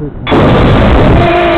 空間